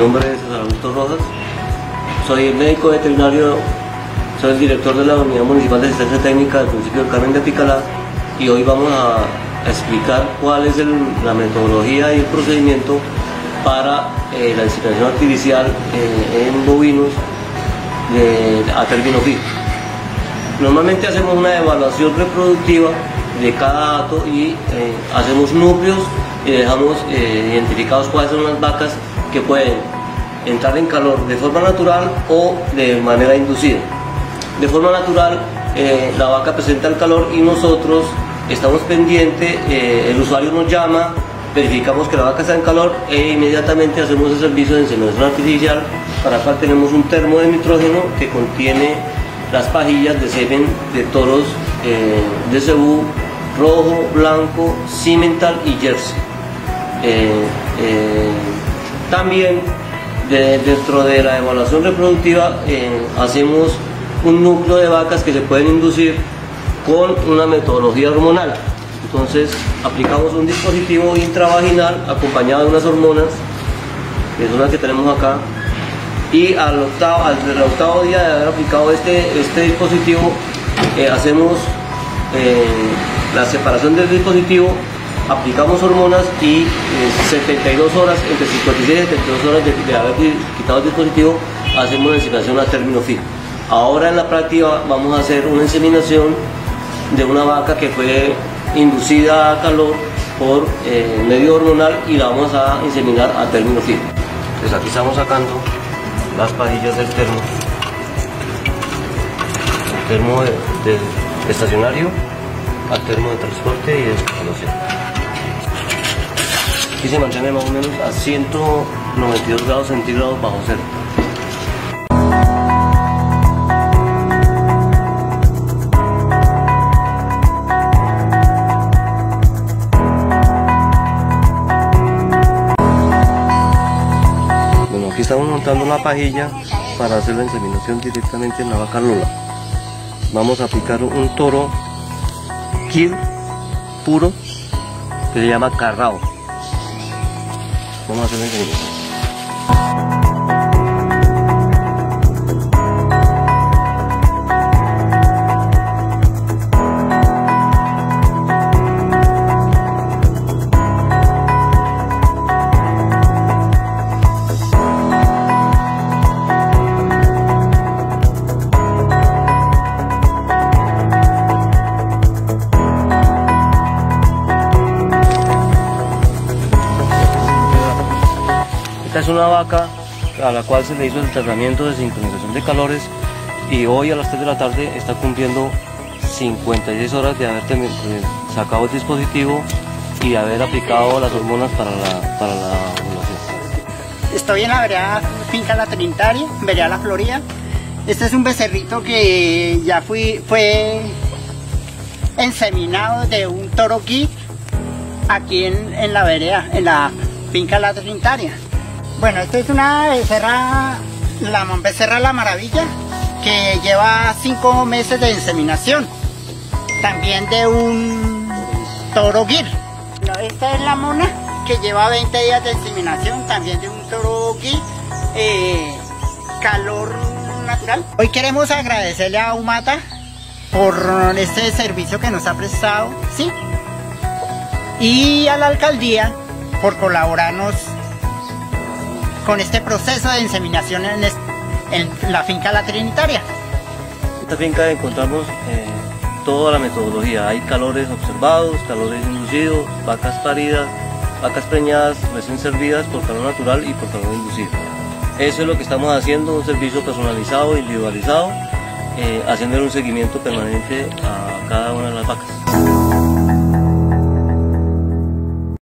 nombre es Augusto Rojas. Soy el médico veterinario, soy el director de la Unidad Municipal de Asistencia Técnica del municipio del Carmen de Picalá y hoy vamos a, explicar cuál es la metodología y el procedimiento para eh, la inseminación artificial eh, en bovinos a término fijo. Normalmente hacemos una evaluación reproductiva de cada dato y eh, hacemos núcleos y dejamos identificados cuáles son las vacas que pueden entrar en calor de forma natural o de manera inducida. De forma natural, eh, la vaca presenta el calor y nosotros estamos pendientes, eh, el usuario nos llama, verificamos que la vaca está en calor e inmediatamente hacemos el servicio de inseminación artificial para el tenemos un termo de nitrógeno que contiene las pajillas de semen de toros eh, de cebú rojo, blanco, cimental y jersey. También dentro de la evaluación reproductiva hacemos un núcleo de vacas que se pueden inducir con una metodología hormonal. Entonces aplicamos un dispositivo intravaginal acompañado de unas hormonas, que son las que tenemos acá, y al octavo, al octavo día de haber aplicado este, este dispositivo eh, hacemos eh, la separación del dispositivo aplicamos hormonas y 72 eh, horas, entre 56 y 72 horas de, haber quitado el dispositivo, hacemos la inseminación a término fijo. Ahora en la práctica vamos a hacer una inseminación de una vaca que fue inducida a calor por eh, medio hormonal y la vamos a inseminar a término fijo. Entonces aquí estamos sacando las pajillas del termo, el termo de, estacionario al termo de transporte y de explotación. Aquí se mantiene más o menos a 192 grados centígrados bajo cero. Bueno, aquí estamos montando una pajilla para hacer la inseminación directamente en la vaca lula. Vamos a aplicar un toro kid puro que se llama carrao. Vamos a hacer un Es una vaca a la cual se le hizo el tratamiento de sincronización de calores y hoy a las 3 de la tarde está cumpliendo 56 horas de haber sacado el dispositivo y haber aplicado las hormonas para la, para la ovulación. Estoy en la vereda Finca La Trinitaria, vereda La Florida. Este es un becerrito que ya fui, fue enseminado de un toro aquí en, en la vereda, en la finca La Trinitaria. Bueno, esta es una becerra, la becerra La Maravilla, que lleva cinco meses de inseminación. También de un toro guir. esta es la mona, que lleva 20 días de inseminación, también de un toro guir. Eh, calor natural. Hoy queremos agradecerle a Humata por este servicio que nos ha prestado, ¿sí? Y a la alcaldía por colaborarnos con este proceso de inseminación en, la finca La Trinitaria. En esta finca encontramos eh, toda la metodología. Hay calores observados, calores inducidos, vacas paridas, vacas preñadas recién servidas por calor natural y por calor inducido. Eso es lo que estamos haciendo, un servicio personalizado, individualizado, eh, haciendo un seguimiento permanente a cada una de las vacas.